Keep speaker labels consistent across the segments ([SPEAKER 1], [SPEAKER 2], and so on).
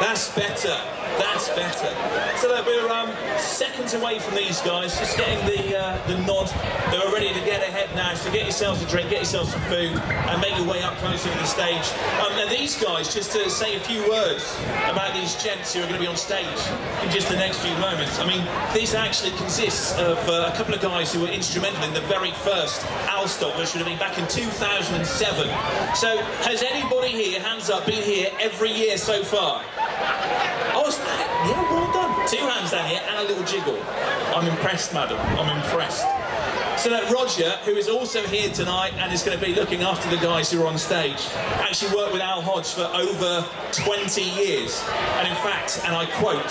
[SPEAKER 1] That's better. That's better. So look, we're um, seconds away from these guys, just getting the uh, the nod. They're ready to get ahead now. So get yourselves a drink, get yourselves some food, and make your way up closer to the stage. Um, now these guys, just to say a few words about these gents who are going to be on stage in just the next few moments. I mean, this actually consists of uh, a couple of guys who were instrumental in the very first Alstock, which would have been back in 2007. So has anybody here, hands up, been here every year so far? Two hands down here and a little jiggle. I'm impressed, madam. I'm impressed. So that Roger, who is also here tonight and is going to be looking after the guys who are on stage, actually worked with Al Hodge for over 20 years. And in fact, and I quote,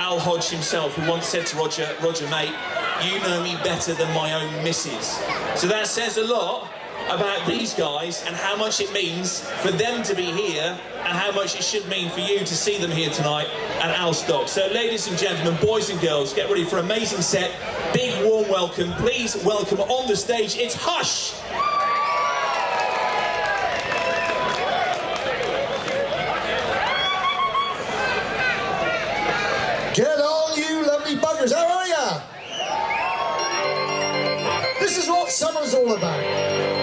[SPEAKER 1] Al Hodge himself, who once said to Roger, Roger, mate, you know me better than my own missus. So that says a lot about these guys and how much it means for them to be here and how much it should mean for you to see them here tonight at Alstock. So ladies and gentlemen, boys and girls, get ready for an amazing set. Big warm welcome. Please welcome on the stage, it's Hush!
[SPEAKER 2] Get on, you lovely buggers. How are ya? This is what summer's all about.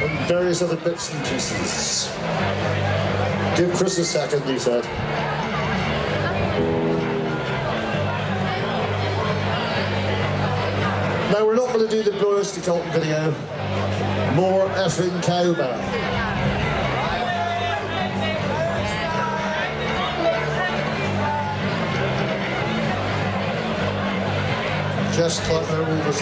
[SPEAKER 2] and various other bits and pieces.
[SPEAKER 3] Give Chris a second, he said. Now we're not going to do the Glorious to Colton video. More effing cowbell. Just
[SPEAKER 2] let her all this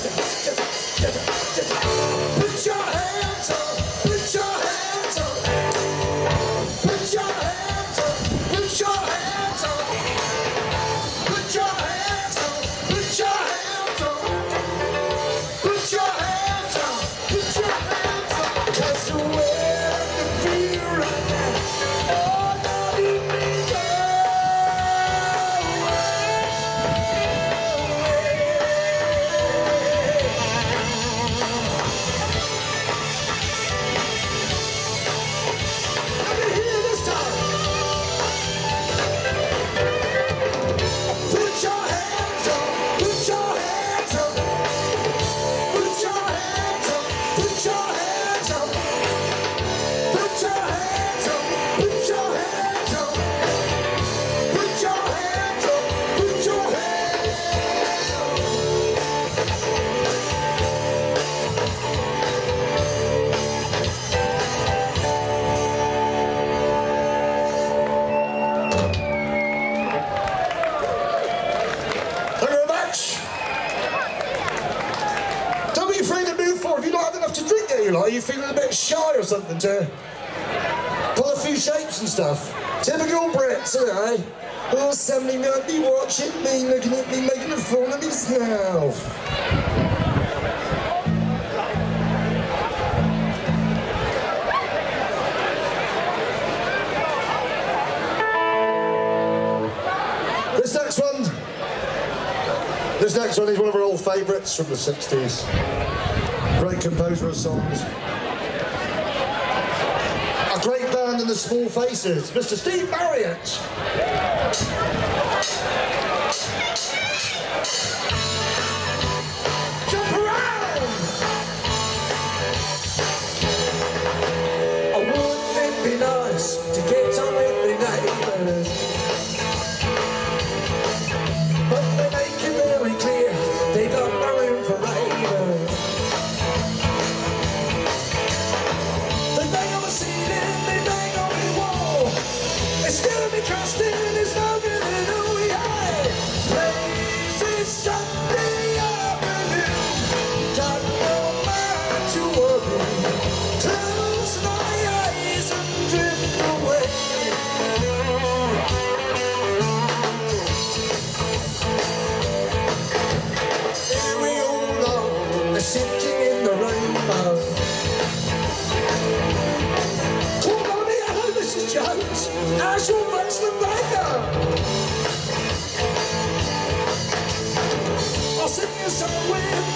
[SPEAKER 3] ちゃう something too. Pull a few shapes and stuff. Typical Brits, aren't? Oh, somebody might be watching me, looking at me, making a fool of himself. This next one, this next one is one of our old favourites from the 60s. Great composer of songs. the small faces, Mr. Steve Marriott.
[SPEAKER 2] I'll send you some somewhere.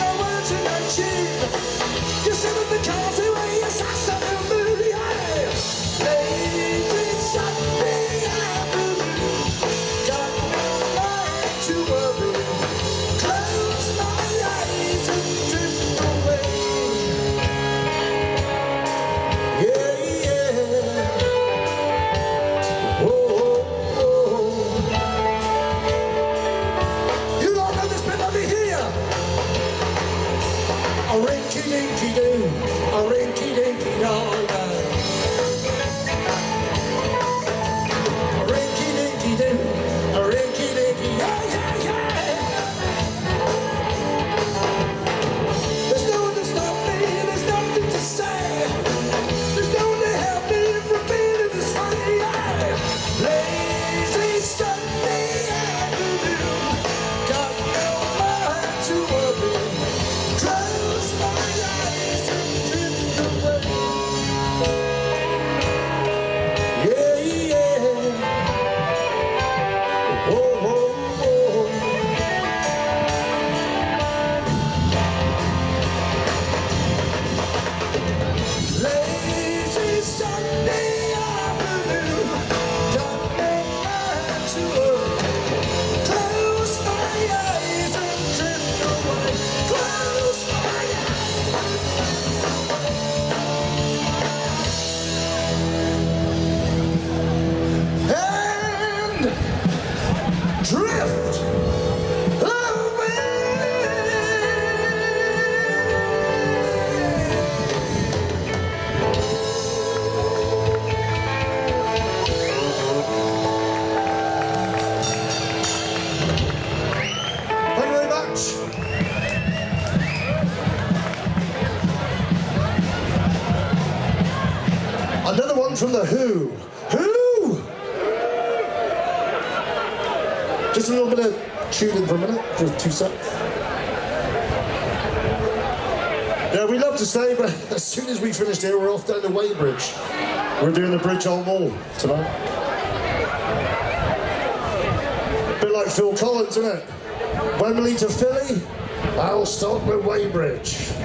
[SPEAKER 2] from The Who. Who? Just a little bit of tuning for a minute, for two seconds. Yeah, we love to stay, but as soon as we finished here, we're off down to Wadebridge. We're doing the Bridge on Wool tonight. A bit like Phil Collins, isn't it? Wembley to Philly, I'll start with Wadebridge.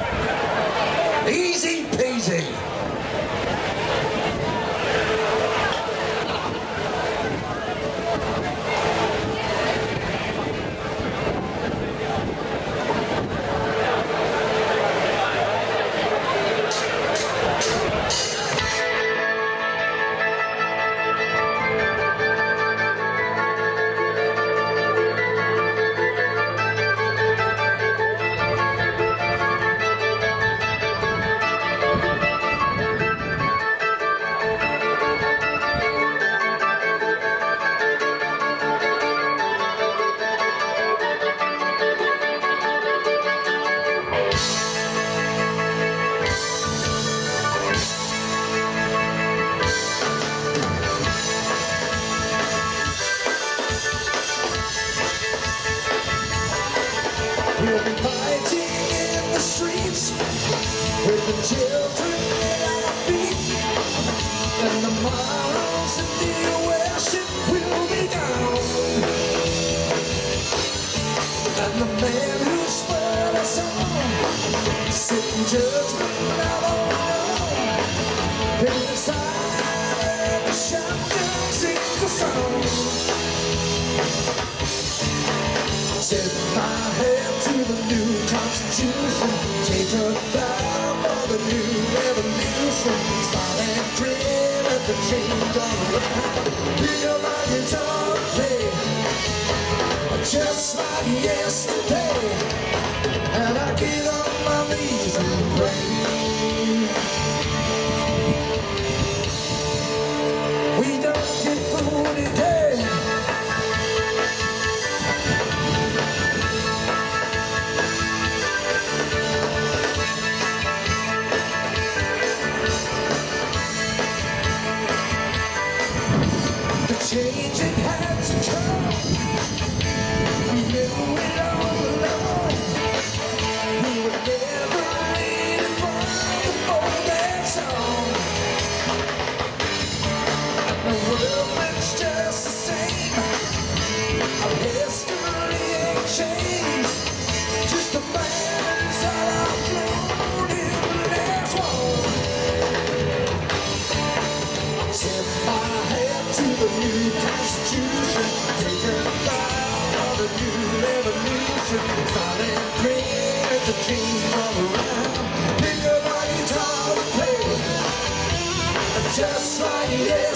[SPEAKER 2] yesterday. Just like yesterday.